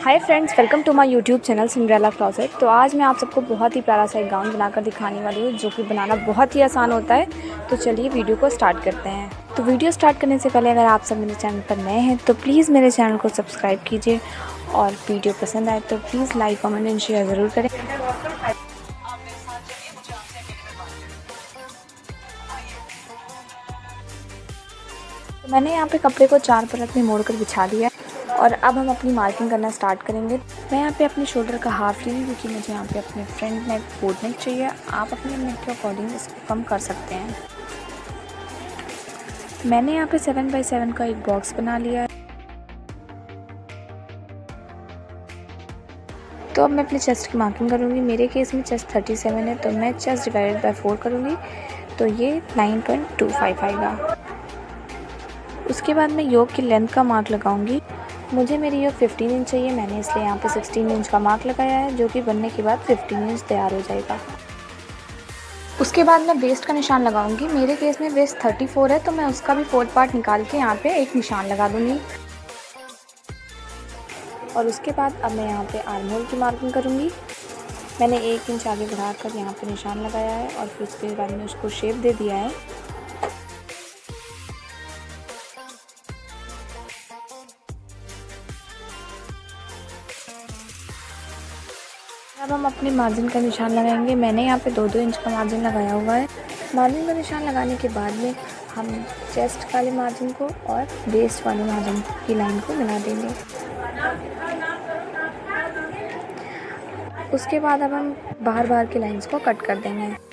Hi friends welcome to my YouTube channel Cinderella closet तो आज मैं आप सबको बहुत ही प्यारा सा एक गाउन बनाकर दिखाने वाली हूँ, जो कि बनाना बहुत ही आसान होता है। तो चलिए वीडियो को स्टार्ट करते हैं। तो वीडियो स्टार्ट करने से पहले अगर आप सब मेरे चैनल पर नए हैं तो प्लीज़ मेरे चैनल को सब्सक्राइब कीजिए। और वीडियो पसंद आए तो please like comment and share ज़रूर करें। तो मैंने यहाँ पे कपड़े को चार परत में मोड़ कर बिछा दिया और अब हम अपनी मार्किंग करना स्टार्ट करेंगे। मैं यहाँ पे अपने शोल्डर का हाफ़ ली क्योंकि मुझे यहाँ पे अपने फ्रंट नेक बोट नेक चाहिए। आप अपने नेक के अकॉर्डिंग इसको कम कर सकते हैं। मैंने यहाँ पे सेवन बाई सेवन का एक बॉक्स बना लिया है। तो अब मैं अपने चेस्ट की मार्किंग करूँगी। मेरे केस में चेस्ट थर्टी सेवन है तो मैं चेस्ट डिवाइडेड बाई फोर करूँगी। तो ये नाइन पॉइंट टू फाइव आएगा उसके बाद मैं योग की लेंथ का मार्क लगाऊँगी। मुझे मेरी योग 15 इंच चाहिए, मैंने इसलिए यहाँ पे 16 इंच का मार्क लगाया है, जो कि बनने के बाद 15 इंच तैयार हो जाएगा। उसके बाद मैं वेस्ट का निशान लगाऊँगी। मेरे केस में वेस्ट 34 है तो मैं उसका भी फोर्थ पार्ट निकाल के यहाँ पे एक निशान लगा दूँगी। और उसके बाद अब मैं यहाँ पे आर्म होल की मार्किंग करूँगी। मैंने एक इंच आगे बढ़ाकर यहाँ पे निशान लगाया है और फिर उसके बाद में उसको शेप दे दिया है। अब हम अपने मार्जिन का निशान लगाएँगे। मैंने यहाँ पे दो दो इंच का मार्जिन लगाया हुआ है। मार्जिन का निशान लगाने के बाद में हम चेस्ट वाले मार्जिन को और वेस्ट वाले मार्जिन की लाइन को मिला देंगे। उसके बाद अब हम बाहर बाहर की लाइंस को कट कर देंगे।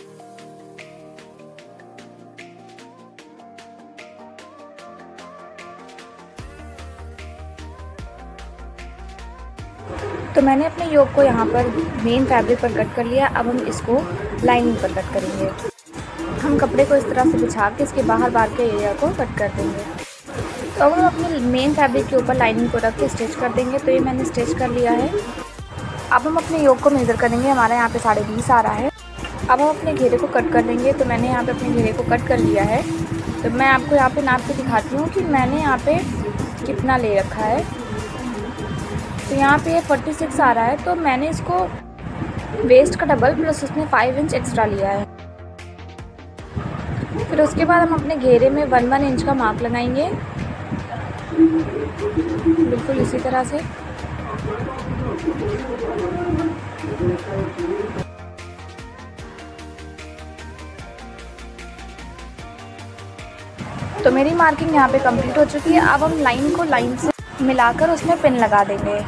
तो मैंने अपने योग को यहाँ पर मेन फैब्रिक पर कट कर लिया। अब हम इसको लाइनिंग पर कट करेंगे। हम कपड़े को इस तरह से बिछा के इसके बाहर बाहर के एरिया को कट कर देंगे। तो अब हम अपने मेन फैब्रिक के ऊपर लाइनिंग को रख के स्टिच कर देंगे। तो ये मैंने स्टिच कर लिया है। अब हम अपने योग को मेज़र करेंगे। हमारे यहाँ पे साढ़े बीस आ रहा है। अब हम अपने घेरे को कट कर लेंगे तो मैंने यहाँ पे अपने घेरे को कट कर लिया है। तो मैं आपको यहाँ पे नाप के दिखाती हूँ कि मैंने यहाँ पे कितना ले रखा है। तो यहाँ पे फोर्टी सिक्स आ रहा है तो मैंने इसको वेस्ट का डबल प्लस उसमें फाइव इंच एक्स्ट्रा लिया है। फिर उसके बाद हम अपने घेरे में वन वन इंच का मार्क लगाएँगे। बिल्कुल इसी तरह से। तो मेरी मार्किंग यहाँ पे कंप्लीट हो चुकी है। अब हम लाइन को लाइन से मिलाकर उसमें पिन लगा देंगे।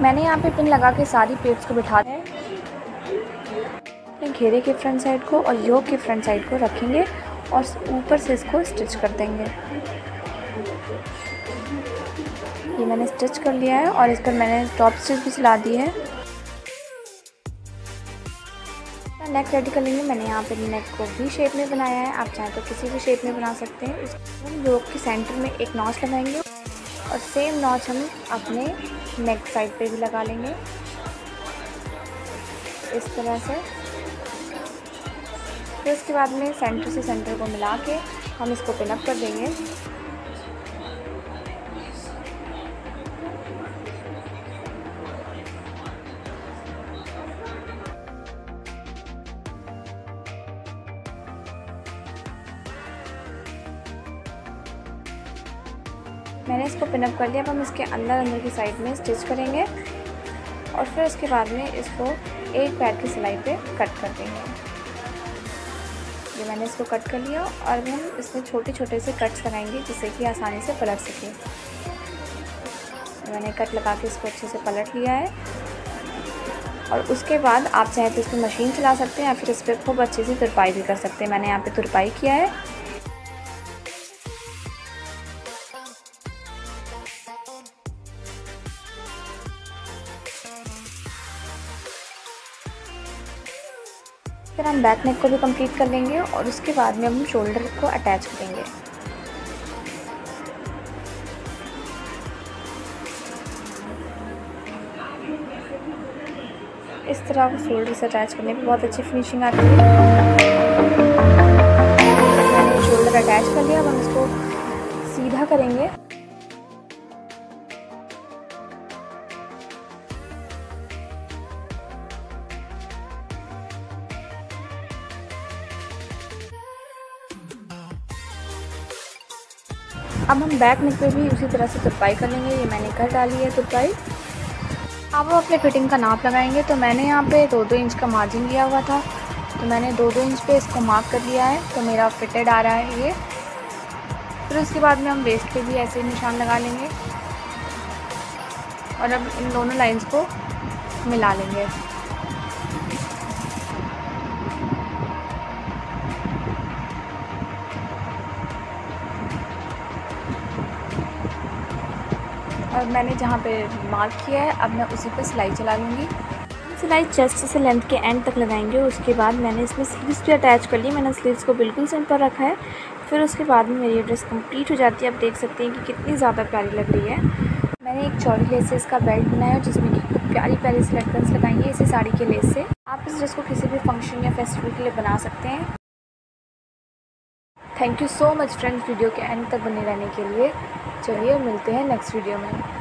मैंने यहाँ पे पिन लगा के सारी प्लेट्स को बिठा है। अपने घेरे के फ्रंट साइड को और योग के फ्रंट साइड को रखेंगे और ऊपर से इसको स्टिच कर देंगे। ये मैंने स्टिच कर लिया है और इस पर मैंने टॉप स्टिच भी सिला दी है। नेक रेडी कर लेंगे। मैंने यहाँ पे नेक को भी शेप में बनाया है। आप चाहें तो किसी भी शेप में बना सकते हैं। हम योग के सेंटर में एक नॉच लगाएँगे। और सेम नॉच हम अपने नेक साइड पे भी लगा लेंगे। इस तरह से। फिर उसके बाद में सेंटर से सेंटर को मिला के हम इसको पिनअप कर देंगे। मैंने इसको पिनअप कर लिया अब हम इसके अंदर अंदर की साइड में स्टिच करेंगे और फिर उसके बाद में इसको एक पैर की सिलाई पे कट कर देंगे। ये मैंने इसको कट कर लिया और अब हम इसमें छोटे छोटे से कट्स लगाएँगे जिससे कि आसानी से पलट सके। मैंने कट लगा के इसको अच्छे से पलट लिया है। और उसके बाद आप चाहे तो इसमें मशीन चला सकते हैं या फिर इस पर खूब अच्छे से तुरपाई भी कर सकते हैं। मैंने यहाँ पे तुरपाई किया है। फिर हम बैक नेक को भी कंप्लीट कर लेंगे और उसके बाद में हम शोल्डर को अटैच करेंगे। इस तरह शोल्डर से अटैच करने में बहुत अच्छी फिनिशिंग आती है। शोल्डर अटैच कर लिया, अब हम इसको सीधा करेंगे। अब हम बैक नेक पे भी उसी तरह से तुरपाई कर लेंगे, ये मैंने कर डाली है तुरपाई अब हम अपने फिटिंग का नाप लगाएँगे तो मैंने यहाँ पे दो दो इंच का मार्जिन लिया हुआ था। तो मैंने दो दो इंच पे इसको मार्क कर लिया है तो मेरा फिटेड आ रहा है ये। फिर उसके बाद में हम वेस्ट पे भी ऐसे निशान लगा लेंगे। और अब इन दोनों लाइंस को मिला लेंगे। और मैंने जहाँ पे मार्क किया है, अब मैं उसी पर सिलाई चला लूँगी। सिलाई चेस्ट से लेंथ के एंड तक लगाएँगे, उसके बाद मैंने इसमें स्लीव्स भी अटैच कर ली। मैंने स्लीव्स को बिल्कुल सिंपल रखा है। फिर उसके बाद में मेरी ड्रेस कंप्लीट हो जाती है। आप देख सकते हैं कि कितनी ज़्यादा प्यारी लग रही है। मैंने एक चौड़ी लेसेस का बेल्ट बनाया जिसमें कि प्यारी प्यारी लटकन्स लगाएँगे इसी साड़ी के लेस से। आप इस ड्रेस को किसी भी फ़ंक्शन या फेस्टिवल के लिए बना सकते हैं। Thank you so much friends video के एंड तक बने रहने के लिए। चलिए मिलते हैं नेक्स्ट वीडियो में।